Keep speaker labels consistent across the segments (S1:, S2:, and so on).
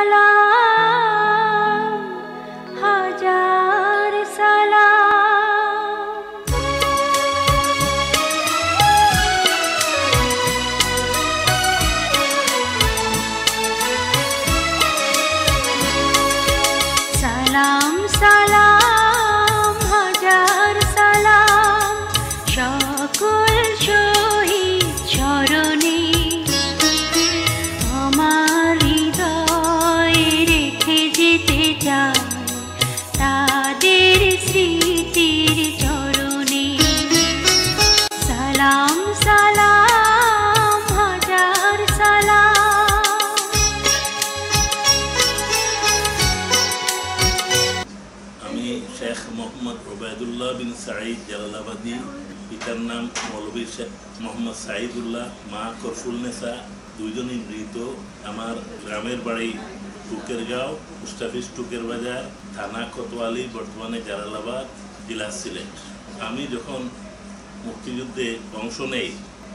S1: মালা ওবায়দুল্লাহ বিন সাঈদ জালালাবাদী, পিতার নাম মৌলবী মোহাম্মদ সাঈদুল্লাহ, মা করফুলনেসা দুইজনই মৃত। আমার গ্রামের বাড়ি টুকেরগাঁও, পোস্ট অফিস টুকের বাজার থানা কোতোয়ালি, বর্তমানে জালালাবাদ জেলা সিলেট। আমি যখন মুক্তিযুদ্ধে অংশ নেই,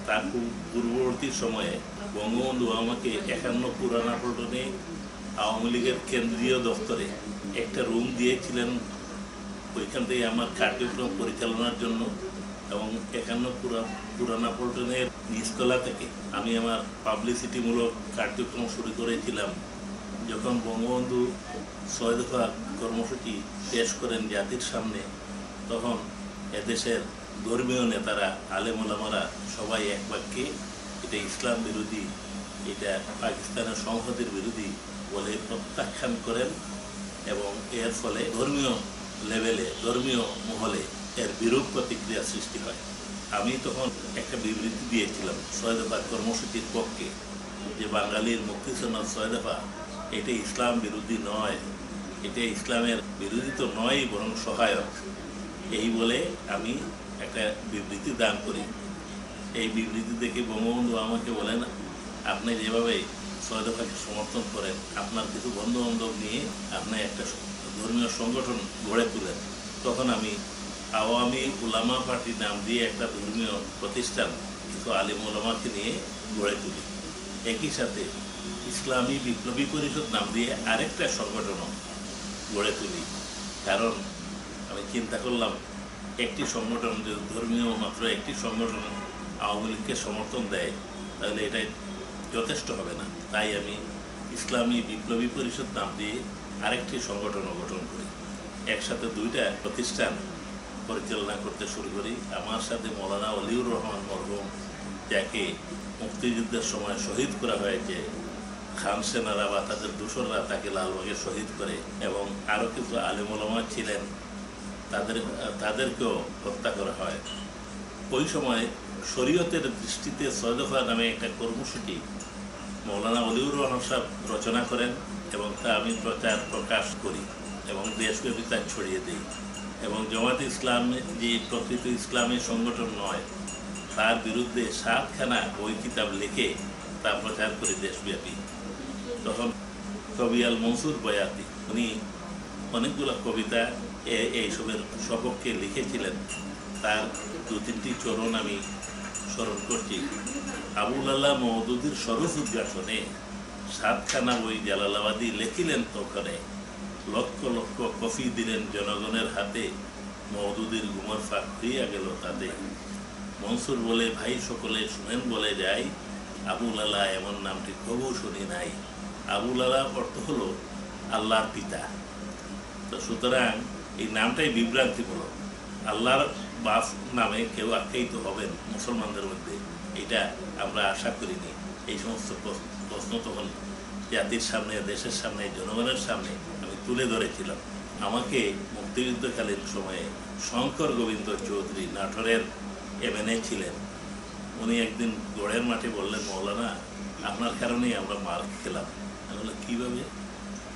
S1: তার পূর্ববর্তী সময়ে বঙ্গবন্ধু আমাকে একান্ন পুরানা পল্টনে আওয়ামী লীগের কেন্দ্রীয় দপ্তরে একটা রুম দিয়েছিলেন ওইখান থেকে আমার কার্যক্রম পরিচালনার জন্য এবং একান্ন পুরা, পুরানা পল্টনের নিচতলা থেকে আমি আমার পাবলিসিটিমূলক কার্যক্রম শুরু করেছিলাম। যখন বঙ্গবন্ধু ছয় দফা কর্মসূচি পেশ করেন জাতির সামনে, তখন এদেশের ধর্মীয় নেতারা আলেমুলামারা সবাই এক বাক্যে, এটা ইসলাম বিরোধী, এটা পাকিস্তানের সংহতির বিরোধী বলে প্রত্যাখ্যান করেন এবং এর ফলে ধর্মীয় লেভেলে, ধর্মীয় মহলে এর বিরূপ প্রতিক্রিয়া সৃষ্টি হয়। আমি তখন একটা বিবৃতি দিয়েছিলাম ছয় দফা কর্মসূচির পক্ষে যে বাঙালির মুক্তি সনদ ছয় দফা, এটা ইসলাম বিরোধী নয়। এটা ইসলামের বিরোধী তো নয় বরং সহায়ক। এই বলে আমি একটা বিবৃতি দান করি। এই বিবৃতি দেখে বঙ্গবন্ধু আমাকে বলেন, আপনি যেভাবে ছয় দফাকে সমর্থন করেন, আপনার কিছু বন্ধু বান্ধব নিয়ে আপনি একটা ধর্মীয় সংগঠন গড়ে তোলেন, তখন আমি আওয়ামী উলামা পার্টি নাম দিয়ে একটা ধর্মীয় প্রতিষ্ঠান কিছু আলিম উলামাকে নিয়ে গড়ে তুলি। একই সাথে ইসলামী বিপ্লবী পরিষদ নাম দিয়ে আরেকটা সংগঠনও গড়ে তুলি। কারণ আমি চিন্তা করলাম, একটি সংগঠন যদি ধর্মীয় মাত্র একটি সংগঠন আওয়ামী লীগকে সমর্থন দেয়, তাহলে এটাই যথেষ্ট হবে না। তাই আমি ইসলামী বিপ্লবী পরিষদ নাম দিয়ে আরেকটি সংগঠন গঠন করি। একসাথে দুইটা প্রতিষ্ঠান পরিচালনা করতে শুরু করি। আমার সাথে মৌলানা অলিউর রহমান মরহুম, যাকে মুক্তিযুদ্ধের সময় শহীদ করা হয়েছে, খান সেনারা বা তাদের দূষণরা তাকে লালবাগে শহীদ করে এবং আরও কিছু আলিমুলমা ছিলেন, তাদের, তাদেরকেও হত্যা করা হয়। ওই সময় শরীয়তের দৃষ্টিতে সৈদফা নামে একটা কর্মসূচি মৌলানা অলিউর রহমান সাহেব রচনা করেন। এবং তা আমি প্রচার প্রকাশ করি এবং দেশব্যাপী তা ছড়িয়ে দিই। এবং জামাত ইসলাম যে প্রকৃত ইসলামী সংগঠন নয়, তার বিরুদ্ধে সাতখানা বই কিতাব লিখে তা প্রচার করি দেশব্যাপী। তখন কবি আল মনসুর বয়াতি, উনি অনেকগুলো কবিতা এইসবের সপক্ষে লিখেছিলেন। তার দু তিনটি চরণ আমি স্মরণ করছি। আবুল আল্লাহ মহদুদির সরস উদ্ঘাটনে সাতখানা বই জালালাবাদী লেখিলেন তখনে। লক্ষ লক্ষ কফি দিলেন জনগণের হাতে মহদুদির গুমর ফাঁক হইয়া গেল তাতে। মনসুর বলে, ভাই সকলে শুনেন বলে যাই আবুল আল্লাহ এমন নামটি কবু শুনি নাই। আবুল আল্লাহ অর্থ হলো আল্লাহর পিতা। তো সুতরাং এই নামটাই বিভ্রান্তিমূলক। আল্লাহর বাপ নামে কেউ আখ্যায়িত হবেন মুসলমানদের মধ্যে, এটা আমরা আশা করিনি। এই সমস্ত প্রশ্ন- তখন জাতির সামনে, দেশের সামনে, জনগণের সামনে আমি তুলে ধরেছিলাম। আমাকে মুক্তিযুদ্ধকালীন সময়ে শঙ্কর গোবিন্দ চৌধুরী নাটোরের এমএনএ ছিলেন। উনি একদিন গড়ের মাঠে বললেন, মৌলানা, আপনার কারণেই আমরা মার খেলাম। আমি বললাম, কীভাবে?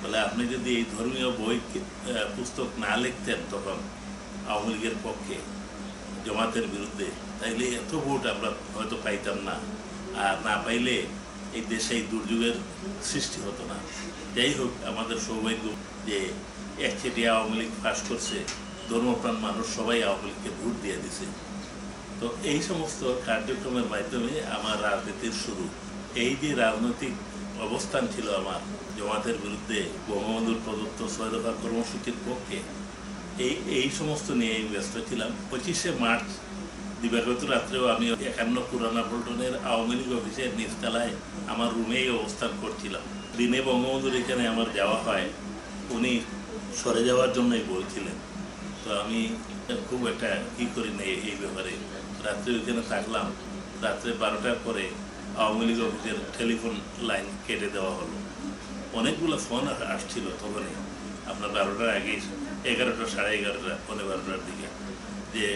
S1: বলে, আপনি যদি এই ধর্মীয় বই পুস্তক না লিখতেন তখন আওয়ামী লীগের পক্ষে জমাতের বিরুদ্ধে, তাইলে এত ভোট আমরা হয়তো পাইতাম না। আর না পাইলে এই দেশে এই দুর্যোগের সৃষ্টি হতো না। যাই হোক, আমাদের সৌভাগ্য যে একচেটিয়া আওয়ামী লীগ পাশ করছে, ধর্মপ্রাণ মানুষ সবাই আওয়ামী লীগকে ভোট দিয়ে দিছে। তো এই সমস্ত কার্যক্রমের মাধ্যমে আমার রাজনীতির শুরু। এই যে রাজনৈতিক অবস্থান ছিল আমার, জমাতের বিরুদ্ধে বঙ্গবন্ধুর প্রদত্ত ছয় দফা কর্মসূচির পক্ষে, এই এই সমস্ত নিয়ে ব্যস্ত ছিলাম। পঁচিশে মার্চ দিবাগত রাত্রেও আমি একান্ন পুরানা পল্টনের আওয়ামী লীগ অফিসের নিচতলায় আমার রুমেই অবস্থান করছিলাম। দিনে বঙ্গবন্ধুর এখানে আমার যাওয়া হয়, উনি সরে যাওয়ার জন্যই বলছিলেন। তো আমি খুব একটা কী করি না এই ব্যাপারে। রাত্রে ওইখানে থাকলাম, রাত্রে বারোটার পরে আওয়ামী লীগ অফিসের টেলিফোন লাইন কেটে দেওয়া হলো। অনেকগুলো ফোন আসছিল তখনই, আপনার বারোটার আগে এগারোটা সাড়ে এগারোটা পনেরো বারোটার দিকে, যে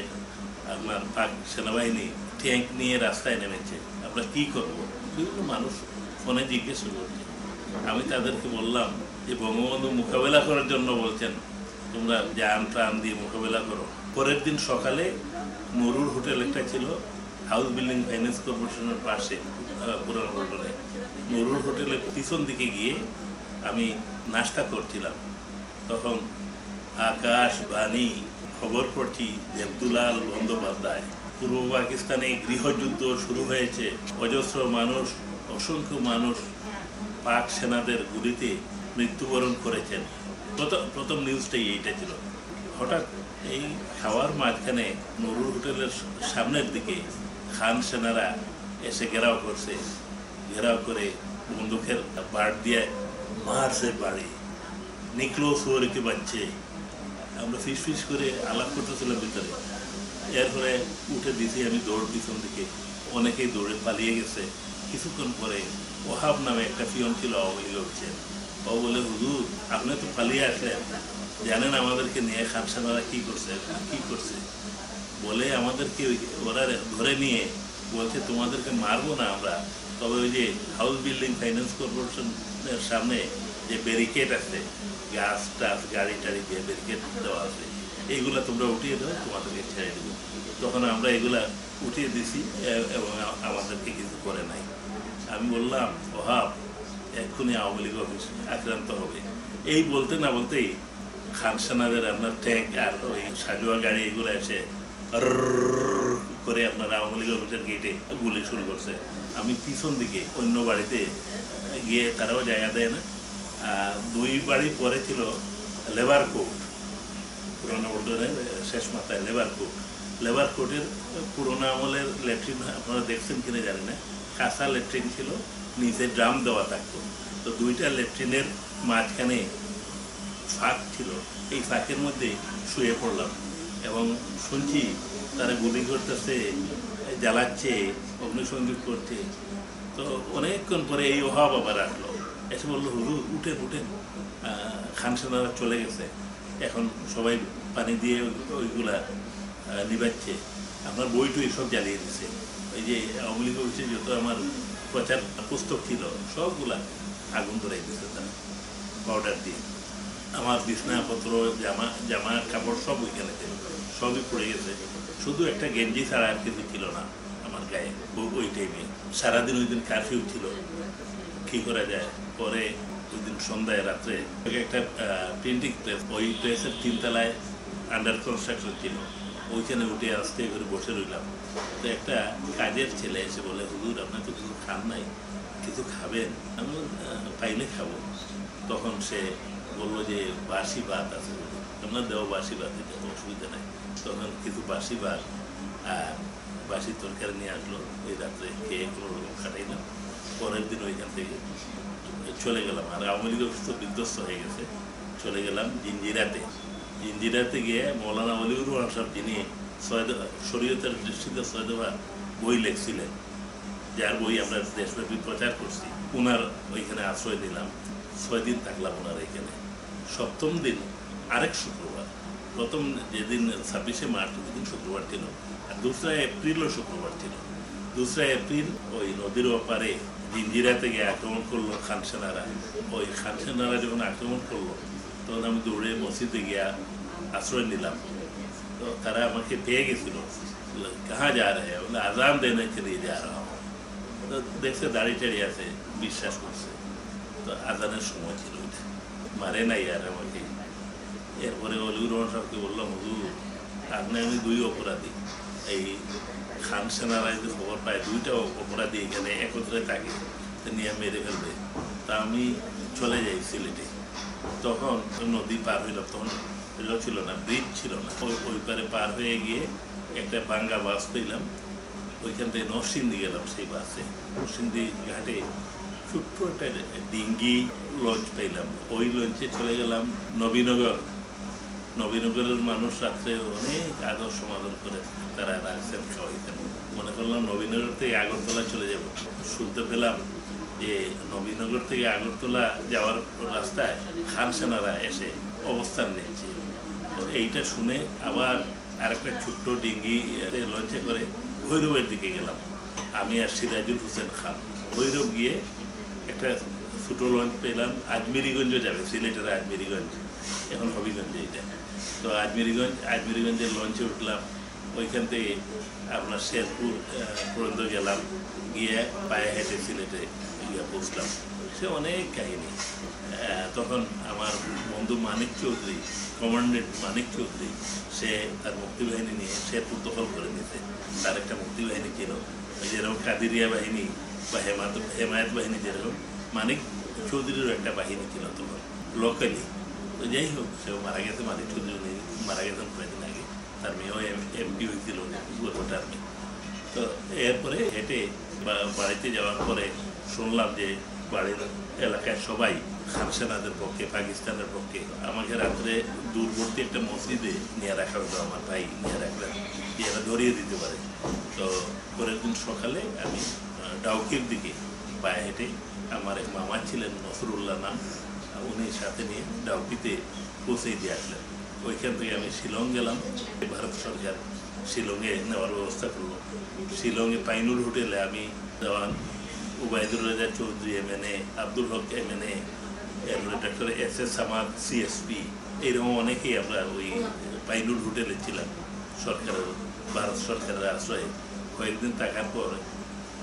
S1: আপনার পাক সেনাবাহিনী ট্যাঙ্ক নিয়ে রাস্তায় নেমেছে। আমরা কি করব? বিভিন্ন মানুষ ফোনে জিজ্ঞেস করছে। আমি তাদেরকে বললাম যে, বঙ্গবন্ধু মোকাবেলা করার জন্য বলছেন। তোমরা যান প্রাণ দিয়ে মোকাবেলা করো। পরের দিন সকালে মরুর হোটেল একটা ছিল, হাউস বিল্ডিং ফাইন্যান্স কর্পোরেশনের পাশে পুরানো হোটেলে। মরুর হোটেলের পিছন দিকে গিয়ে আমি নাস্তা করছিলাম। তখন আকাশ বাণী খবর পড়ছি দেবদুলাল বন্দ্যোপাধ্যায়। পূর্ব পাকিস্তানে গৃহযুদ্ধ শুরু হয়েছে। অজস্র মানুষ, অসংখ্য মানুষ পাক সেনাদের গুলিতে মৃত্যুবরণ করেছেন। প্রথম প্রথম নিউজটাই এইটা ছিল। হঠাৎ এই খাওয়ার মাঝখানে নুরুল হোটেলের সামনের দিকে খান সেনারা এসে ঘেরাও করছে। ঘেরাও করে বন্দুকের বাড় দিয়ে মারছে বাড়ি। নিকলো সুয়ারিকে বাচ্চে আমরা ফিস ফিস করে আলাপ করতেছিলাম ভিতরে। এরপরে উঠে দিছি আমি দৌড় পিছন দিকে অনেকেই দৌড়ে পালিয়ে গেছে। কিছুক্ষণ পরে ওহাব নামে একটা পিয়ন ছিল লীগ অফিসের ও বলে, হুজুর, আপনি তো পালিয়ে আসলেন। জানেন আমাদেরকে নিয়ে খানসানারা কি করছে কি করছে? বলে, আমাদেরকে ওরা ধরে নিয়ে বলছে, তোমাদেরকে মারবো না আমরা। তবে ওই যে হাউস বিল্ডিং ফাইন্যান্স কর্পোরেশনের সামনে যে ব্যারিকেড আছে গাছ টাছ গাড়ি টাড়ি দিয়ে ব্যারিকেড দেওয়া আছে। এইগুলা তোমরা উঠিয়ে দাও, তোমাদেরকে ছেড়ে দেবো। তখন আমরা এগুলা উঠিয়ে দিছি এবং আমাদেরকে কিছু করে নাই। আমি বললাম অভাব এক্ষুনি আওয়ামী লীগ অফিস আক্রান্ত হবে। এই বলতে না বলতেই খান সেনাদের আপনার ট্যাঙ্ক আর ওই সাজুয়া গাড়ি এগুলো এসে করে আপনার আওয়ামী লীগ অফিসের গেটে গুলি শুরু করছে। আমি পিছন দিকে অন্য বাড়িতে গিয়ে তারাও জায়গা দেয় না। দুই বাড়ি পরে ছিল লেবার কোর্ট, পুরোনো বর্ধনের শেষ মাথায় লেবার কোর্ট। লেবার কোর্টের পুরোনো আমলের ল্যাট্রিন আপনারা দেখছেন কিনা জানি না, কাঁচা ল্যাট্রিন ছিল, নিচে ড্রাম দেওয়া থাকতো। তো দুইটা ল্যাট্রিনের মাঝখানে ফাঁক ছিল, এই ফাঁকের মধ্যে শুয়ে পড়লাম এবং শুনছি তারা গুলি করতেছে, জ্বালাচ্ছে, অগ্নিসংযোগ করছে। তো অনেকক্ষণ পরে এই অভাব আবার আসলো। এসে বলল, হুজুর উঠেন উঠেন খান সেনারা চলে গেছে। এখন সবাই পানি দিয়ে ওইগুলা নিবাচ্ছে। আপনার বই টই সব জ্বালিয়ে দিচ্ছে ওই যে আওয়ামী লীগ অফিসে যত আমার প্রচার পুস্তক ছিল, সবগুলা আগুন ধরে দিচ্ছে তারা পাউডার দিয়ে। আমার বিছনাপত্র, জামা জামা কাপড় সব ওইখানে সবই পড়ে গেছে। শুধু একটা গেঞ্জি ছাড়া আর কিছু ছিল না আমার গায়ে ওই টাইমে সারাদিন ওই দিন কারফিউ ছিল। কী করা যায়? পরে ওই দিন সন্ধ্যায় রাত্রে একটা প্রিন্টিং প্রেস ওই প্রেসের তিনতলায় আন্ডার কনস্ট্রাকশন ছিল। ওইখানে উঠে আসতে করে বসে রইলাম। তো একটা কাজের ছেলে এসে বলে, হুজুর আপনি তো কিছু খান নাই, কিছু খাবেন? আমি পাইলে খাব। তখন সে বলল যে, বাসি ভাত আছে আমরা দেওয়া বাসি ভাত কোনো অসুবিধা নাই। তখন কিছু বাসি ভাত আর বাসি তরকারি নিয়ে আসলো। ওই রাত্রে খেয়ে কোনো রকম কাটাইলাম পরের দিন ওইখান থেকে চলে গেলাম। আর আওয়ামী লীগ অফিস তো বিধ্বস্ত হয়ে গেছে। চলে গেলাম জিঞ্জিরাতে জিঞ্জিরাতে গিয়ে মৌলানা অলিউর রহমান সাহেব, যিনি সৈয়দ, শরীয়তের দৃষ্টিতে সৈয়দভা বই লেখছিলেন, যার বই আমরা দেশব্যাপী প্রচার করছি ওনার ওইখানে আশ্রয় নিলাম। ছয় দিন থাকলাম ওনার এখানে। সপ্তম দিন, আরেক শুক্রবার। প্রথম যেদিন ছাব্বিশে মার্চ, ওই দিন শুক্রবার ছিল। আর দোসরা এপ্রিলও শুক্রবার ছিল। দুসরা এপ্রিল ওই নদীর ওপারে ইঞ্জিরাতে গিয়ে আক্রমণ করল খানসেনারা ওই খানসেনারা যখন আক্রমণ করল, তখন আমি দৌড়ে মসজিদে গিয়া আশ্রয় নিলাম। তো তারা আমাকে পেয়ে গেছিল। কাহা যা রে? বলে আজাম দেনে চলিয়ে যা রা তো দেখছে দাড়ি টাড়ি আছে, বিশ্বাস করছে। তো আজানের সময় ছিল মারে নাই আর আমাকে। এরপরে অলিউর রহমান সাহেবকে বললাম, হুজুর আপনি আমি দুই অপরাধী। এই খান সেনারা যদি খবর পায়, দুইটা অপরাধী এখানে একত্রে থাকে নিয়ে মেরে ফেলবে। তা আমি চলে যাই সিলেটে। তখন নদী পার হইলাম তখন ছিল না, ব্রিজ ছিল না। ওই ওই পারে পার হয়ে গিয়ে একটা বাঙ্গা বাস পেলাম। ওইখান থেকে নরসিংদী গেলাম সেই বাসে। নরসিংদী ঘাটে ছোট্ট একটা ডিঙ্গি লঞ্চ পেলাম। ওই লঞ্চে চলে গেলাম নবীনগর। নবীনগরের মানুষ রাত্রে অনেক আদর সমাদর করে তারা রাখছেন খাওয়াইতেন মনে করলাম নবীনগর থেকে আগরতলা চলে যাব। শুনতে পেলাম যে নবীনগর থেকে আগরতলা যাওয়ার রাস্তায় খান সেনারা এসে অবস্থান নিচ্ছে তো এইটা শুনে আবার আরেকটা ছোট্ট ডিঙ্গি লঞ্চে করে ভৈরবের দিকে গেলাম। আমি আর সিরাজুল হোসেন খান। ভৈরব গিয়ে একটা ছোটো লঞ্চ পেলাম। আজমেরিগঞ্জ যাবে, সিলেটের আজমেরিগঞ্জ। এখন হবিগঞ্জে এটা তো আজমেরিগঞ্জ আজমেরিগঞ্জের লঞ্চে উঠলাম। ওইখান থেকে আপনার শেরপুর পর্যন্ত গেলাম। গিয়ে পায়ে হেঁটে সিলেটে গিয়ে পৌঁছলাম। সে অনেক কাহিনী। তখন আমার বন্ধু মানিক চৌধুরী, কমান্ডেন্ট মানিক চৌধুরী, সে তার মুক্তিবাহিনী নিয়ে শেরপুর দখল করে নিতে তার একটা মুক্তিবাহিনী ছিল। যেরকম কাদিরিয়া বাহিনী বা হেমায়ত হেমায়ত বাহিনী যেরকম, মানিক চৌধুরীরও একটা বাহিনী ছিল তখন লোকালি তো যাই হোক সেও মারা গেছে মানিক উনি মারা গেছেন কয়েকদিন আগে তার মেয়েও এমপি হয়েছিল গত টার্মে তো এরপরে হেঁটে বাড়িতে যাওয়ার পরে শুনলাম যে বাড়ির এলাকায় সবাই খানসেনাদের পক্ষে পাকিস্তানের পক্ষে আমাকে রাত্রে দূরবর্তী একটা মসজিদে নিয়ে রাখা হতো আমার ভাই নিয়ে রাখলেন এরা ধরিয়ে দিতে পারে তো পরের দিন সকালে আমি ডাউকির দিকে পায়ে হেঁটে আমার এক মামা ছিলেন নসরুল্লাহ নাম উনি সাথে নিয়ে ডাউকিতে পৌঁছে দিয়ে আসলেন ওইখান থেকে আমি শিলং গেলাম। ভারত সরকার শিলংয়ে নেওয়ার ব্যবস্থা করল। শিলংয়ে পাইনুর হোটেলে আমি Dewan Ubaidur Raja Chowdhury M N A, Abdul Haque M N A, এরপরে doctor S S Samad CSP এরকম অনেকেই আমরা ওই পাইনুর হোটেলে ছিলাম সরকারের, ভারত সরকারের আশ্রয়ে। কয়েকদিন থাকার পর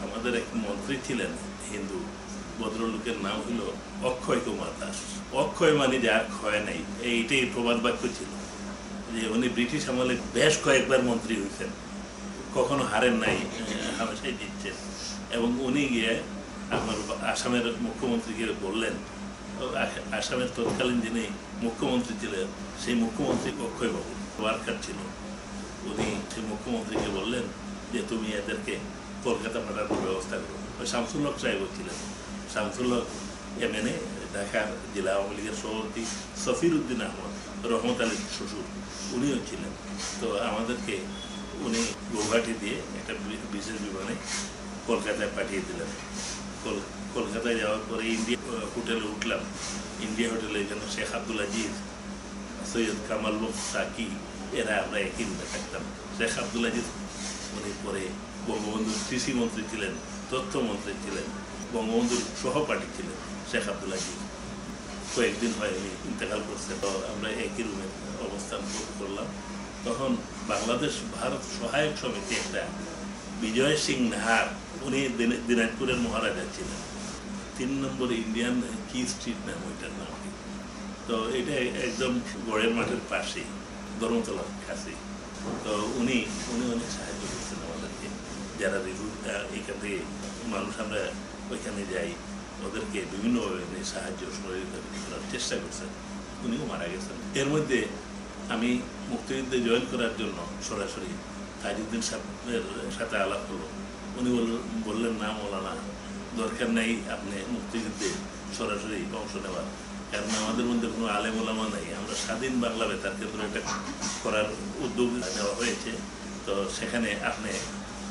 S1: আমাদের এক মন্ত্রী ছিলেন হিন্দু ভদ্রলোকের নাম হলো অক্ষয় কুমার দাস। অক্ষয় মানে যার ক্ষয় নেই, এইটাই প্রবাদ বাক্য ছিল। যে উনি ব্রিটিশ আমলে বেশ কয়েকবার মন্ত্রী হয়েছেন। কখনো হারেন নাই হামেশাই জিতছেন। এবং উনি গিয়ে আমার আসামের মুখ্যমন্ত্রীকে বললেন আসামের তৎকালীন যিনি মুখ্যমন্ত্রী ছিলেন, সেই মুখ্যমন্ত্রী অক্ষয়বাবু, ওয়ার্কার ছিল। উনি সেই মুখ্যমন্ত্রীকে বললেন যে, তুমি এদেরকে কলকাতা পাঠানোর ব্যবস্থা করো। ওই শামসুল্লক সাহেব ছিলেন। শামসুল্লক এমএনএ, ঢাকার জেলা আওয়ামী লীগের সভাপতি সফির উদ্দিন আহমদ, রহমত আলীর শ্বশুর, উনিও ছিলেন। তো আমাদেরকে উনি গৌহাটি দিয়ে একটা বিশেষ বিমানে কলকাতায় পাঠিয়ে দিলেন। কল- কলকাতায় যাওয়ার পরে ইন্ডিয়া হোটেলে উঠলাম। ইন্ডিয়া হোটেলে এখানে শেখ আব্দুল আজিজ, সৈয়দ কামাল সাকি, এরা আমরা একই রুমে থাকতাম। শেখ আব্দুল আজিজ, উনি পরে বঙ্গবন্ধুর কৃষি মন্ত্রী ছিলেন, তথ্যমন্ত্রী ছিলেন। বঙ্গবন্ধুর সহপাঠী ছিলেন শেখ আব্দুল আজিজ। কয়েকদিন হয় উনি ইন্তেকাল করছে, তো আমরা একই রুমে অবস্থান করলাম। তখন বাংলাদেশ ভারত সহায়ক সমিতি একটা বিজয় সিং নাহার, উনি দিনাজপুরের মহারাজা ছিলেন। তিন নম্বর ইন্ডিয়ান কি স্ট্রিট নাম, ওইটার নাম তো এটা একদম গড়ের মাঠের পাশেই, ধর্মতলার কাছে তো উনি উনি অনেক সাহায্য করছেন আমাদেরকে। যারা এখান থেকে মানুষ আমরা ওইখানে যাই ওদেরকে বিভিন্নভাবে সাহায্য সহযোগিতা করার চেষ্টা করছেন উনিও মারা গেছেন। এর মধ্যে আমি মুক্তিযুদ্ধে জয়েন করার জন্য সরাসরি তাজউদ্দিন সাহেবের সাথে আলাপ হলো উনি বলল- বললেন, না মৌলানা, দরকার নেই আপনি মুক্তিযুদ্ধে সরাসরি অংশ নেওয়ার। কারণ আমাদের মধ্যে কোনো আলেম ওলামা নেই। আমরা স্বাধীন বাংলা বেতার কেন্দ্র এটা করার উদ্যোগ নেওয়া হয়েছে। তো সেখানে আপনি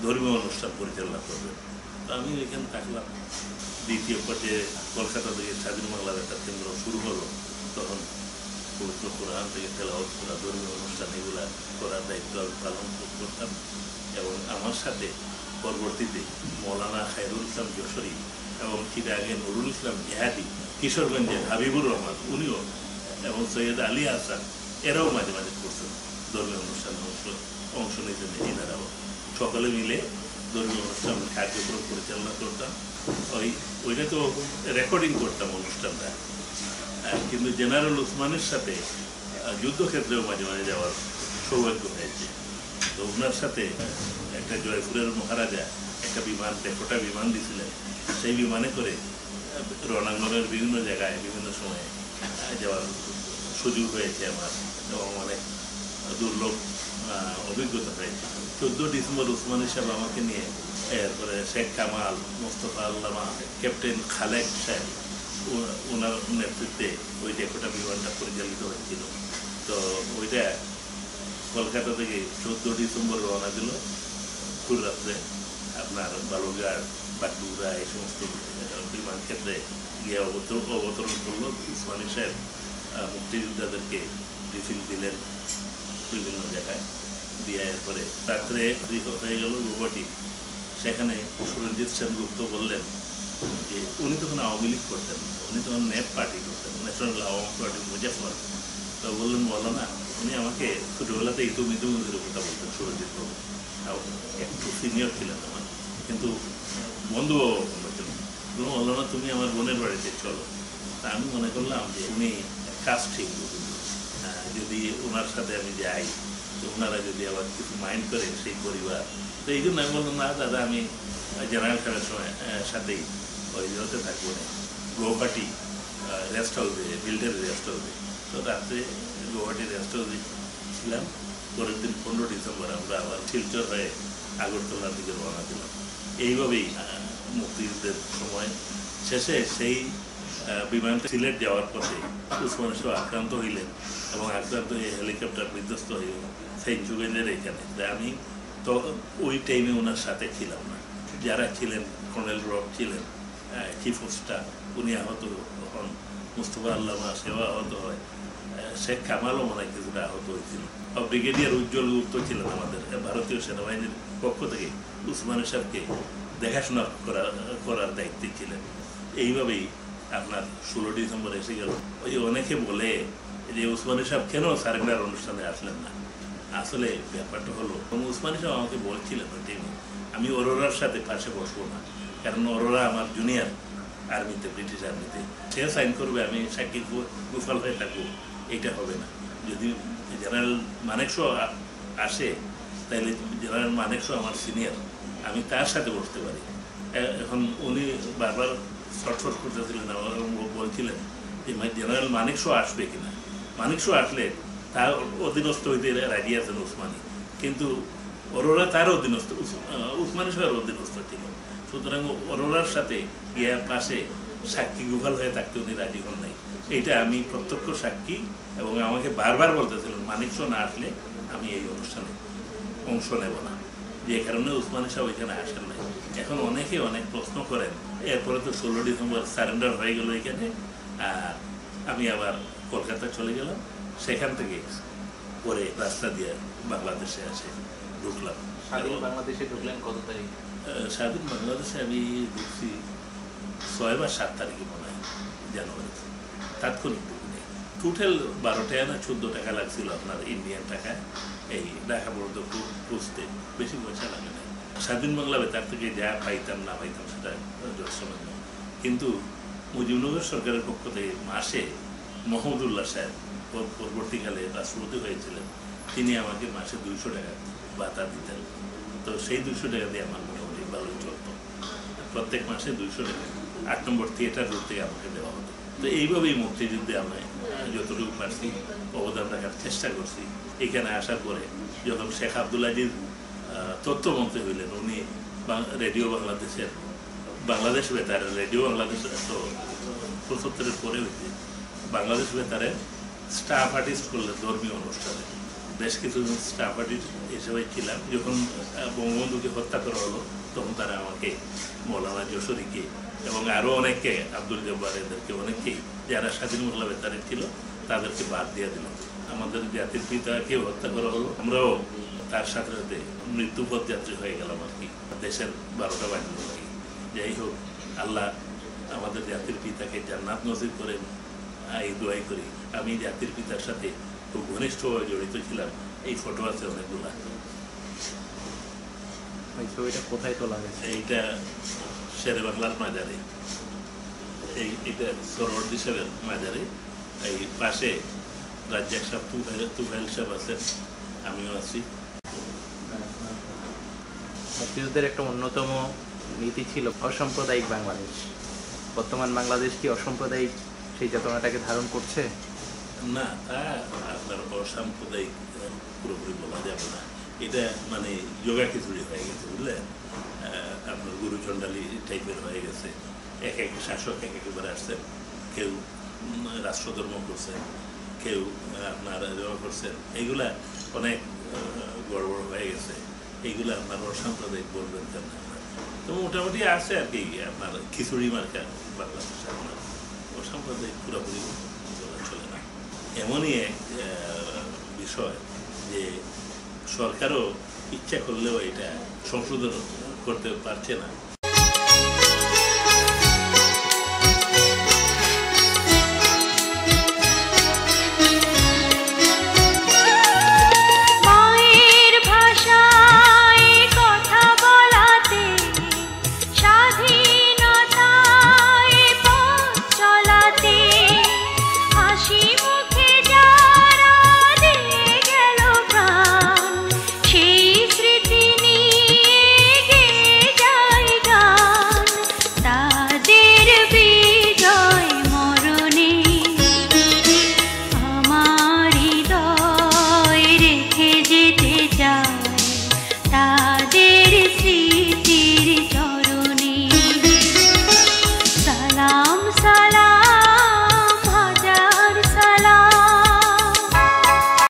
S1: ধর্মীয় অনুষ্ঠান পরিচালনা করবেন আমি এখানে থাকলাম। দ্বিতীয় পর্যায়ে কলকাতা থেকে স্বাধীন বাংলা বেতার কেন্দ্র শুরু হলো। তখন পবিত্র কোরআন থেকে তেলাওয়াত করা, ধর্মীয় অনুষ্ঠান এগুলা করার দায়িত্ব আমি পালন করতাম। এবং আমার সাথে পরবর্তীতে মৌলানা খায়রুল ইসলাম যশোরী এবং চিটাগে নুরুল ইসলাম জেহাদি, কিশোরগঞ্জের হাবিবুর রহমান, উনিও এবং সৈয়দ আলী হাসান, এরাও মাঝে মাঝে করছেন ধর্মীয় অনুষ্ঠানে অংশ অংশ নিতেন এনারাও। সকলে মিলে ধর্মীয় অনুষ্ঠান, কার্যক্রম পরিচালনা করতাম। ওই, ওইটা তো রেকর্ডিং করতাম অনুষ্ঠানটা। কিন্তু জেনারেল ওসমানের সাথে যুদ্ধক্ষেত্রেও মাঝে মাঝে যাওয়ার সৌভাগ্য হয়েছে। তো ওনার সাথে একটা জয়পুরের মহারাজা একটা বিমান দেখোটা বিমান দিয়েছিলেন সেই বিমানে করে রণাঙ্গনের বিভিন্ন জায়গায়, বিভিন্ন সময়ে যাওয়ার সুযোগ হয়েছে আমার। এবং অনেক দুর্লভ অভিজ্ঞতা হয়েছে চোদ্দ ডিসেম্বর উসমানী সাহেব আমাকে নিয়ে, এরপরে শেখ কামাল, মোস্তফা আল্লামা, ক্যাপ্টেন খালেক সাহেব ওনার নেতৃত্বে ওই ডেকোটা বিমানটা পরিচালিত হয়েছিল। তো ওইটা কলকাতা থেকে চোদ্দ ডিসেম্বর রওনা দিল। রাত্রে আপনার বালুরঘাট বাগডুগরা এই সমস্ত বিমান ক্ষেত্রে গিয়ে অবতরণ অবতরণ করল। উসমানী সাহেব মুক্তিযোদ্ধাদেরকে ব্রিফিং দিলেন। বিভিন্ন জায়গায় দিয়ে এরপরে রাত্রে হয়ে গেল? গুয়াহাটি সেখানে সুরঞ্জিত সেনগুপ্ত বললেন যে, উনি তখন আওয়ামী লীগ করতেন, উনি তখন নেপ পার্টি করতেন, ন্যাশনাল আওয়ামী পার্টি মুজাফর তো বললেন বলো না উনি আমাকে ছোটোবেলাতে ইতু মিতুমিদের কথা বলতেন সুরজিৎ বাবু। একটু সিনিয়র ছিলেন আমার কিন্তু বন্ধু বলতেন তুমি বলল না তুমি আমার বোনের বাড়িতে চলো। তা আমি মনে করলাম যে, উনি কাজ ঠিক যদি ওনার সাথে আমি যাই ওনারা যদি আবার কিছু মাইন্ড করে সেই পরিবার, তো এই জন্য আমি বললাম, না, দাদা, আমি জেনারেল খেলার সময় সাথেই ওই ইয়েতে থাকব না। গৌহাটি রেস্ট হাউসে বিল্ডের রেস্ট হাউসে তো। রাত্রে গৌহাটি রেস্ট হাউসে ছিলাম। পরের দিন পনেরো ডিসেম্বর আমরা আবার শিলচর হয়ে আগরতলার দিকে রওনা দিলাম। এইভাবেই মুক্তিযুদ্ধের সময় শেষে সেই বিমানটা সিলেট যাওয়ার পথে উসমান শাহ আক্রান্ত হইলেন এবং আক্রান্ত হয়ে হেলিকপ্টার বিধ্বস্ত হয়ে সেন্ট যুগেন্দ্রের এখানে। আমি তো ওই টাইমে ওনার সাথে ছিলাম না। যারা ছিলেন, কর্নেল রক ছিলেন চিফ অফ স্টাফ উনি আহত হন, মুস্তফা আল্লামা সেবা আহত হয় শেখ কামালও মনে হয় কিছুটা আহত হয়েছিল। ব্রিগেডিয়ার উজ্জ্বল গুপ্ত ছিলেন আমাদের ভারতীয় সেনাবাহিনীর পক্ষ থেকে উসমানের সাহেবকে দেখাশোনা করার করার দায়িত্বে ছিলেন। এইভাবেই আপনার ষোলো ডিসেম্বর এসে গেল। ওই অনেকে বলে যে উসমানী সাহেব কেন সারেন্ডার অনুষ্ঠানে আসলেন না? আসলে ব্যাপারটা হলো এবং উসমানী সাহেব আমাকে বলছিলেন টাইমে আমি অরোরার সাথে পাশে বসবো না। কারণ অরোরা আমার জুনিয়র আর্মিতে ব্রিটিশ আর্মিতে সে সাইন করবে, আমি সাক্ষী গুফাল হয়ে থাকব। এইটা হবে না। যদি জেনারেল মানেকশো আসে তাহলে জেনারেল মানেকশো আমার সিনিয়র আমি তার সাথে বসতে পারি। এখন উনি বারবার ছটফট করতেছিলেন বলছিলেন যে জেনারেল মানেকশো আসবে কিনা মানেকশো আসলে তার অধীনস্থ হইতে রাজি আছেন উসমানী। কিন্তু অরোরা তার অধীনস্থ উস- আহ, অধীনস্থ ছিল। সুতরাং অরোরার সাথে ইয়ার পাশে সাক্ষী গুহাল হয়ে থাকতে উনি রাজি হন নাই। এইটা আমি প্রত্যক্ষ সাক্ষী এবং আমাকে বারবার বলতেছিলেন মানিক না আসলে আমি এই অনুষ্ঠানে অংশ নেব না। যে কারণে উসমানী সাহেব এখানে আসেন নাই। এখন অনেকে অনেক প্রশ্ন করেন এরপরে তো ষোলো ডিসেম্বর সারেন্ডার হয়ে গেল এখানে আর আমি আবার কলকাতা চলে গেলাম। সেখান থেকে পরে রাস্তা দিয়ে বাংলাদেশে আসে ঢুকলাম।
S2: স্বাধীন বাংলাদেশে ঢুকলেন কত তারিখ?
S1: স্বাধীন বাংলাদেশে আমি ঢুকছি ছয় বা সাত তারিখে মনে হয় জানুয়ারিতে। তাৎক্ষণিক ঢুকি নেই টোটাল বারো টাকা না চোদ্দ টাকা লাগছিল আপনার ইন্ডিয়ান টাকা এই ঢাকা পর্যন্ত পৌঁছতে বেশি পয়সা লাগে না। স্বাধীন বাংলা বেতার থেকে যা পাইতাম না পাইতাম সেটা যথাসামান্য কিন্তু মুজিবনগর সরকারের পক্ষ থেকে মাসে মোহাম্মদুল্লাহ সাহেব পর- পরবর্তীকালে রাষ্ট্রপতি হয়েছিলেন তিনি আমাকে মাসে দুইশো টাকা ভাতা দিতেন। তো সেই দুইশো টাকা দিয়ে আমার মোটামুটি ভালোই চলতো। প্রত্যেক মাসে দুইশো টাকা। আট নম্বর থিয়েটার রোড থেকে আমাকে দেওয়া হতো। তো এইভাবেই মুক্তিযুদ্ধে আমি যতটুকু পারছি অবদান রাখার চেষ্টা করছি। এখানে আসার পরে যখন শেখ আব্দুল আজিজ আহ, তথ্যমন্ত্রী হইলেন, উনি রেডিও বাংলাদেশের, বাংলাদেশ বেতারে, রেডিও বাংলাদেশ, তো পঁচাত্তরের পরে হইতে বাংলাদেশ বেতারে স্টাফ আর্টিস্ট করলেন ধর্মীয় অনুষ্ঠানে। বেশ কিছুজন স্টাফ আর্টিস্ট হিসেবে ছিলাম যখন বঙ্গবন্ধুকে হত্যা করা হলো, তখন তারা আমাকে, মৌলানা যশোরীকে এবং আরও অনেককে, আব্দুল জব্বার এদেরকে, অনেককেই, যারা স্বাধীন বাংলা বেতারে ছিল, তাদেরকে বাদ দিয়ে দিল আমাদের জাতির পিতাকে হত্যা করা হলো, আমরাও তার সাথে সাথে মৃত্যুপথ যাত্রী হয়ে গেলাম আর কি দেশের বারোটা বাহিনী আর কি। যাই হোক আল্লাহ আমাদের জাতির পিতাকে জান্নাত নজির করেন এই দোয়াই করি। আমি জাতির পিতার সাথে খুব ঘনিষ্ঠভাবে জড়িত ছিলাম এই ফটো আছে অনেকগুলা।
S2: ছবিটা কোথায় তোলা হয়েছে
S1: এইটা শেরে বাংলার মাজারে। এই এটা সরোয়ার্দি সাহেবের মাজারে। এই পাশে রাজ্জাক সাহেব তুফাইল সাহেব আছেন আমিও আছি।
S2: মুক্তিযুদ্ধের একটা অন্যতম নীতি ছিল অসাম্প্রদায়িক বাংলাদেশ। বর্তমান বাংলাদেশ কি অসাম্প্রদায়িক সেই চেতনাটাকে ধারণ করছে?
S1: না, তা আপনার অসাম্প্রদায়িক পুরোপুরি বলা যাবে না। এটা মানে যোগা খিচুড়ি হয়ে গেছে বুঝলেন আপনার গুরু চণ্ডালী টাইপের হয়ে গেছে। এক এক শাসক এক একেবারে আসছেন কেউ রাষ্ট্রধর্ম করছেন কেউ আপনার করছেন এইগুলা অনেক গড়বড় হয়ে গেছে। এইগুলা আপনার অসাম্প্রদায়িক বলবেন কেন? তো মোটামুটি আছে আর কি আপনার খিচুড়ি মার্কা ভাষা আপনার অসাম্প্রদায়িক পুরোপুরি চলে না। এমনই এক বিষয় যে সরকারও ইচ্ছা করলেও এটা সংশোধন করতে পারছে না।